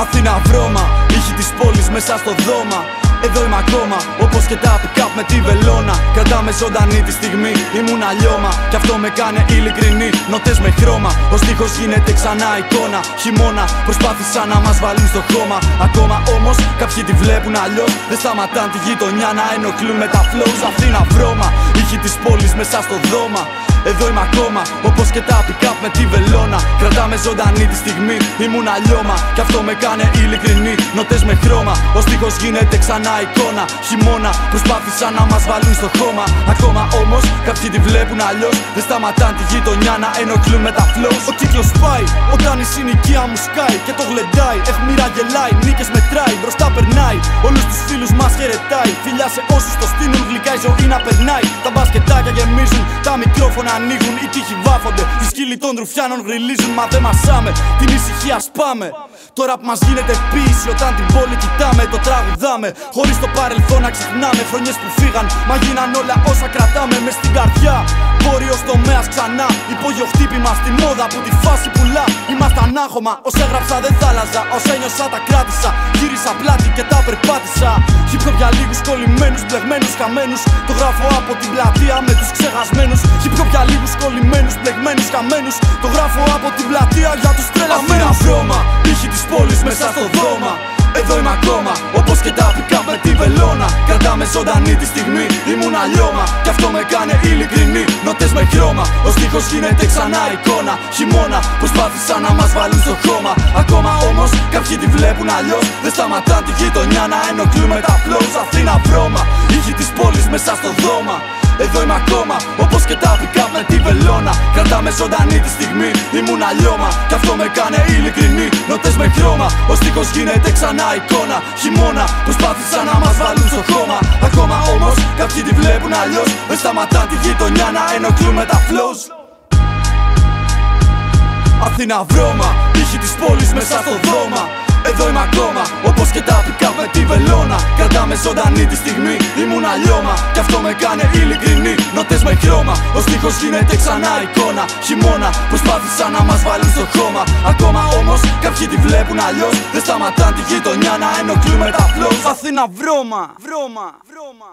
οργάνωση JD Αθήνα βρώμα, ήχη της πόλης μέσα στο δώμα εδώ είμαι ακόμα, όπως και τα pick με τη βελόνα. Κρατάμε ζωντανή τη στιγμή, ήμουν αλλιώμα. Κι αυτό με κάνει ειλικρινή, νοτές με χρώμα. Ο στίχος γίνεται ξανά εικόνα Χειμώνα, προσπάθησαν να μας βάλουν στο χώμα. Ακόμα όμως, κάποιοι τη βλέπουν αλλιώς. Δεν σταματάν τη γειτονιά να ενοχλούν με τα flows. Αθήνα βρώμα, ήχη της πόλης μέσα στο δώμα. Εδώ είμαι ακόμα, όπως και τα pick με τη βελόνα. Κρατάμε ζωντανή τη στιγμή, ήμουν αλλιώμα. Κι αυτό με κάνει ειλικρινή, νοτέ με χρώμα. Ο στίχος γίνεται ξανά εικόνα. Χειμώνα, προσπάθησαν να μας βάλουν στο χώμα. Ακόμα όμως, κάποιοι τη βλέπουν αλλιώς. Δεν σταματάν τη γειτονιά να ενοχλούν με τα flows. Ο κύκλος πάει, όταν η συνοικία μου σκάει και το γλεντάει. Εχμήρα γελάει, νίκες μετράει, μπροστά περνάει. Όλους τους φίλους μας χαιρετάει. Φιλιά σε όσους το στείλουν, γλυκά η ζωή να περνάει. Τα μπασκετάκια γεμίζουν, τα μικρόφωνα ανοίγουν, οι τείχοι βάφονται. Οι σκύλοι των ρουφιάνων γριλίζουν, μα δεν μασάμε. Την ησυχία σπάμε. Τώρα που μας γίνεται πίση, όταν την πόλη κοιτάμε, το τραγουδάμε. Χωρίς το παρελθόν να ξεχνάμε. Χρονιέ που φύγαν, μα γίναν όλα όσα κρατάμε μες στην καρδιά. Βόρειο τομέας ξανά. Υπόγειο χτύπημα στη μόδα που τη φάση πουλά. Είμαστε ανάχωμα, όσα έγραψα δεν θα άλλαζα. Όσα ένιωσα τα κράτησα. Γύρισα πλάτη και τα περπάτησα. Χιπχοπ για λίγους κολλημένους, μπλεγμένους, χαμένους. Το γράφω από την πλατεία με τους ξεχασμένους. Χιπχοπ για λίγους κολλημένους, μπλεγμένους, χαμένους. Το γράφω από την πλατεία για τους τρελαμένους. Είμαι ακόμα, όπως και τα pick με τη βελόνα. Κρατάμε ζωντανή τη στιγμή, ήμουν αλλιώμα. Κι αυτό με κάνει ειλικρινή, νότες με χρώμα. Ο στίχος γίνεται ξανά εικόνα. Χειμώνα, προσπάθησαν να μας βάλουν στο χώμα. Ακόμα όμως, κάποιοι τη βλέπουν αλλιώς. Δεν σταματάν τη γειτονιά να ενοχλούμε τα flows. Αθήνα βρώμα, ήχη της πόλης μέσα στο δώμα. Εδώ είμαι ακόμα, όπως και τα pick με τη βελόνα. Κρατάμε ζωντανή τη στιγμή, ήμουν αλλιώμα. Κι αυτό με κάνει ειλικρινή, νότες με χρώμα. Ο στίχος γίνεται ξανά εικόνα. Χειμώνα, προσπάθησαν να μας βάλουν στο χώμα. Ακόμα όμως, κάποιοι τη βλέπουν αλλιώς. Δεν σταματά τη γειτονιά να ενοχλούμε τα flows. Αθήνα βρώμα, ήχη της πόλης μέσα στο δώμα. Εδώ είμαι ακόμα, όπως και τα pick με τη βελόνα. Κρατάμε ζωντανή τη στιγμή, ήμουν αλλιώμα. Κι αυτό με κάνει ειλικρινή, νότε με χρώμα. Ο στίχος γίνεται ξανά εικόνα. Χειμώνα, προσπάθησαν να μας βάλουν στο χώμα. Ακόμα όμως, κάποιοι τη βλέπουν αλλιώς. Δεν σταματάν τη γειτονιά να ενοχλούμε τα flows. Αθήνα βρώμα, βρώμα, βρώμα.